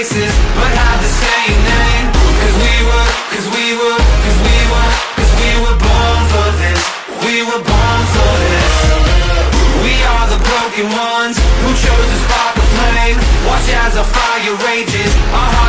places but have the same name. Cause we were, cause we were, cause we were, cause we were born for this. We were born for this. We are the broken ones who chose to spark the flame. Watch as our fire rages, our